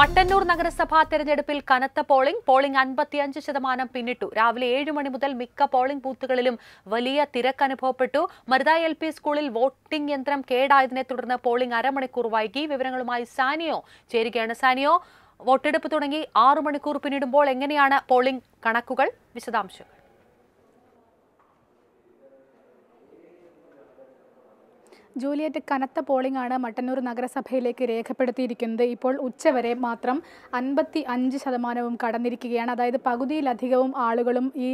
മട്ടന്നൂർ നഗരസഭാ തെരഞ്ഞെടുപ്പിൽ കനത്ത പോളിംഗ് പോളിംഗ് അൻപത്തിയഞ്ച് ശതമാനം പിന്നിട്ടു. രാവിലെ ഏഴ് മണി മുതൽ മിക്ക പോളിംഗ് ബൂത്തുകളിലും വലിയ തിരക്ക് അനുഭവപ്പെട്ടു. മരുത എൽ പി സ്കൂളിൽ വോട്ടിംഗ് യന്ത്രം കേടായതിനെ തുടർന്ന് പോളിംഗ് അരമണിക്കൂർ വൈകി. വിവരങ്ങളുമായി സാനിയോ ചേരുകയാണ്. സാനിയോ വോട്ടെടുപ്പ് തുടങ്ങി ആറു മണിക്കൂർ പിന്നിടുമ്പോൾ എങ്ങനെയാണ് പോളിംഗ് കണക്കുകൾ? വിശദാംശങ്ങൾ. ജൂലിയറ്റ് കനത്ത പോളിംഗാണ് മട്ടന്നൂർ നഗരസഭയിലേക്ക് രേഖപ്പെടുത്തിയിരിക്കുന്നത്. ഇപ്പോൾ ഉച്ചവരെ മാത്രം അൻപത്തി അഞ്ച് ശതമാനവും കടന്നിരിക്കുകയാണ്. അതായത് പകുതിയിലധികവും ആളുകളും ഈ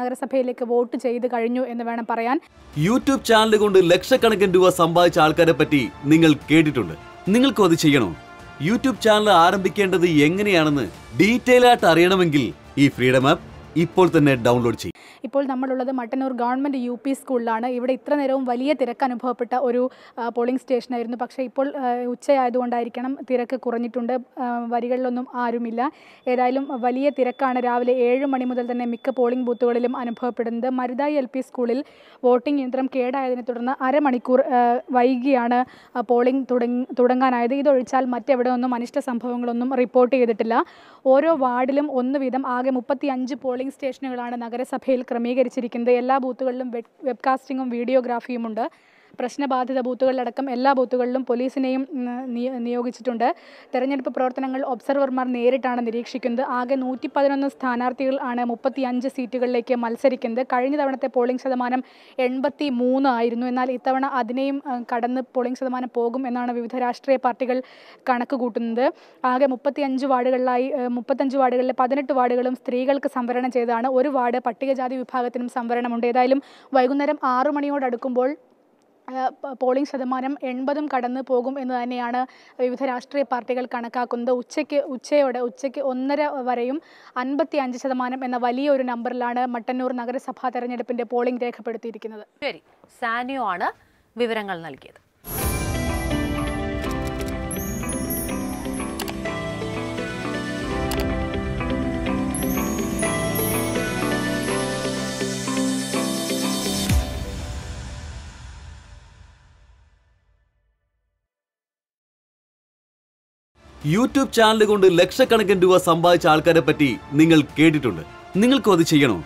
നഗരസഭയിലേക്ക് വോട്ട് ചെയ്ത് കഴിഞ്ഞു എന്ന് വേണം പറയാൻ. യൂട്യൂബ് ചാനൽ കൊണ്ട് ലക്ഷക്കണക്കിന് രൂപ സമ്പാദിച്ച ആൾക്കാരെ പറ്റി നിങ്ങൾ കേട്ടിട്ടുണ്ട്. നിങ്ങൾക്കും അത് ചെയ്യണോ? യൂട്യൂബ് ചാനൽ ആരംഭിക്കേണ്ടത് എങ്ങനെയാണെന്ന് ഡീറ്റെയിൽ ആയിട്ട് അറിയണമെങ്കിൽ ഈ ഫ്രീഡം ആപ്പ് ഇപ്പോൾ തന്നെ ഡൗൺലോഡ് ചെയ്യും. ഇപ്പോൾ നമ്മളുള്ളത് മട്ടന്നൂർ ഗവൺമെന്റ് യു പി സ്കൂളിലാണ്. ഇവിടെ ഇത്ര നേരവും വലിയ തിരക്ക് അനുഭവപ്പെട്ട ഒരു പോളിംഗ് സ്റ്റേഷനായിരുന്നു. പക്ഷേ ഇപ്പോൾ ഉച്ചയായതുകൊണ്ടായിരിക്കണം തിരക്ക് കുറഞ്ഞിട്ടുണ്ട്. വരികളിലൊന്നും ആരുമില്ല. ഏതായാലും വലിയ തിരക്കാണ് രാവിലെ ഏഴ് മണി മുതൽ തന്നെ മിക്ക പോളിംഗ് ബൂത്തുകളിലും അനുഭവപ്പെടുന്നത്. മരുതായി എൽ പി സ്കൂളിൽ വോട്ടിംഗ് യന്ത്രം കേടായതിനെ തുടർന്ന് അരമണിക്കൂർ വൈകിയാണ് പോളിംഗ് തുടങ്ങി തുടങ്ങാനായത്. ഇതൊഴിച്ചാൽ മറ്റെവിടെ ഒന്നും അനിഷ്ട സംഭവങ്ങളൊന്നും റിപ്പോർട്ട് ചെയ്തിട്ടില്ല. ഓരോ വാർഡിലും ഒന്ന് വീതം ആകെ മുപ്പത്തി അഞ്ച് പോളിംഗ് സ്റ്റേഷനുകളാണ് നഗരസഭയിൽ ക്രമീകരിച്ചിരിക്കുന്നത്. എല്ലാ ബൂത്തുകളിലും വെബ്കാസ്റ്റിങ്ങും വെബ്കാസ്റ്റിംഗും വീഡിയോഗ്രാഫിയും ഉണ്ട് പ്രശ്നബാധിത ബൂത്തുകളിലടക്കം എല്ലാ ബൂത്തുകളിലും പോലീസിനെയും നിയോഗിച്ചിട്ടുണ്ട്. തെരഞ്ഞെടുപ്പ് പ്രവർത്തനങ്ങൾ ഒബ്സർവർമാർ നേരിട്ടാണ് നിരീക്ഷിക്കുന്നത്. ആകെ നൂറ്റി പതിനൊന്ന് സ്ഥാനാർത്ഥികൾ ആണ് മുപ്പത്തി അഞ്ച് സീറ്റുകളിലേക്ക് മത്സരിക്കുന്നത്. കഴിഞ്ഞ തവണത്തെ പോളിംഗ് ശതമാനം എൺപത്തി മൂന്ന് ആയിരുന്നു. എന്നാൽ ഇത്തവണ അതിനെയും കടന്ന് പോളിംഗ് ശതമാനം പോകും എന്നാണ് വിവിധ രാഷ്ട്രീയ പാർട്ടികൾ കണക്ക് കൂട്ടുന്നത്. ആകെ മുപ്പത്തി അഞ്ച് വാർഡുകളിലായി മുപ്പത്തഞ്ച് വാർഡുകളിലെ പതിനെട്ട് വാർഡുകളും സ്ത്രീകൾക്ക് സംവരണം ചെയ്തതാണ്. ഒരു വാർഡ് പട്ടികജാതി വിഭാഗത്തിനും സംവരണമുണ്ട്. ഏതായാലും വൈകുന്നേരം ആറു മണിയോടടുക്കുമ്പോൾ പോളിംഗ് ശതമാനം എൺപതും കടന്നു പോകും എന്ന് തന്നെയാണ് വിവിധ രാഷ്ട്രീയ പാർട്ടികൾ കണക്കാക്കുന്നത്. ഉച്ചയ്ക്ക് ഉച്ചയോടെ ഉച്ചയ്ക്ക് ഒന്നര വരെയും അൻപത്തി അഞ്ച് ശതമാനം എന്ന വലിയൊരു നമ്പറിലാണ് മട്ടന്നൂർ നഗരസഭാ തെരഞ്ഞെടുപ്പിന്റെ പോളിംഗ് രേഖപ്പെടുത്തിയിരിക്കുന്നത്. ശരി സാനിയോ ആണ് വിവരങ്ങൾ നൽകിയത്. യൂട്യൂബ് ചാനൽ കൊണ്ട് ലക്ഷക്കണക്കിന് രൂപ സമ്പാദിച്ച ആൾക്കാരെ പറ്റി നിങ്ങൾ കേട്ടിട്ടുണ്ട്. നിങ്ങൾക്കും അത് ചെയ്യണോ?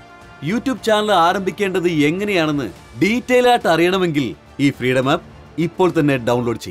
യൂട്യൂബ് ചാനൽ ആരംഭിക്കേണ്ടത് എങ്ങനെയാണെന്ന് ഡീറ്റെയിൽ ആയിട്ട് അറിയണമെങ്കിൽ ഈ ഫ്രീഡം ആപ്പ് ഇപ്പോൾ തന്നെ ഡൗൺലോഡ് ചെയ്യും.